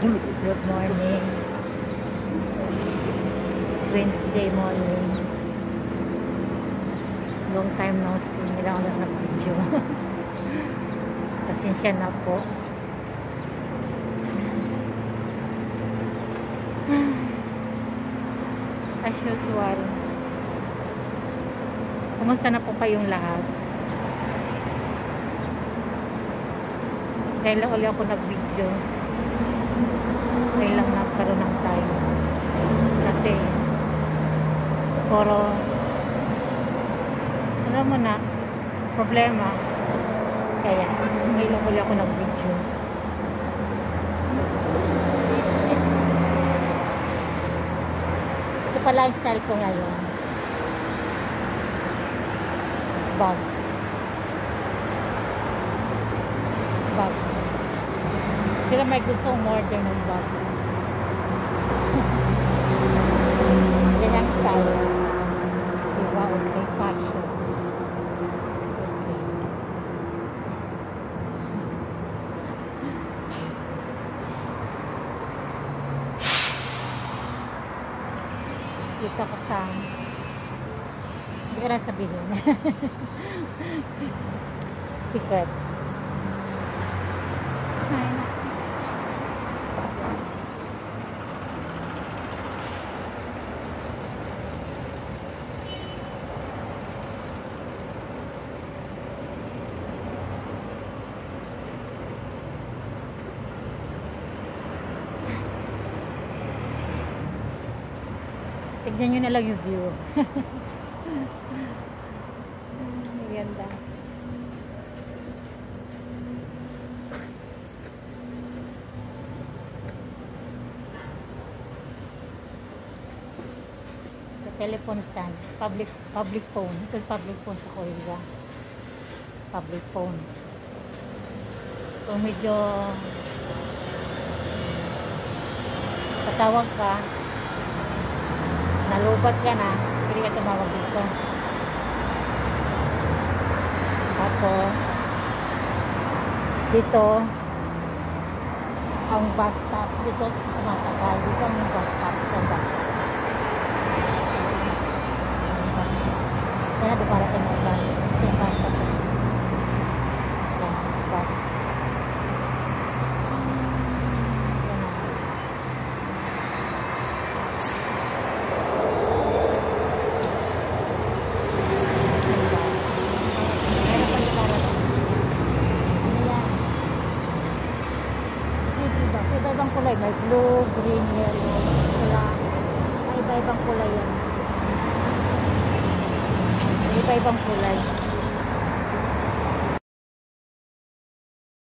Good morning. It's Wednesday morning. Long time no see. Hindi lang ako nag-video. Pasensya na po. As usual. Kumusta na po kayong lahat? Dahil uli ako nag-video. Ngayon lang nagkaroon ng time. Kasi, puro, alam mo na, problema. Kaya, ngayon lang uli ako nag-video. Ito pala ang style ko ngayon. Bugs. Bugs. Sila may gustong order ng bugs. Yan ang style. Diba? Okay, fashion. Okay. Dito ko sa hindi ko na sabihin. Secret. Ay, Tignan nyo na lang yung view. Maganda. The telephone stand. Public public phone. Ito public phone sa Korea. Public phone. Kung medyo patawag ka, nalubat ka na, pwede ka tumawag dito. Tapos, dito, ang bus stop, dito sumasakay, dito ang bus stop, ang bus stop. Kaya dumarating ang bus, yung bus stop. Yan, bus. Yan na. Iba-ibang kulay. May blue, green, yellow, pula. May iba-ibang kulay yan. May iba-ibang kulay.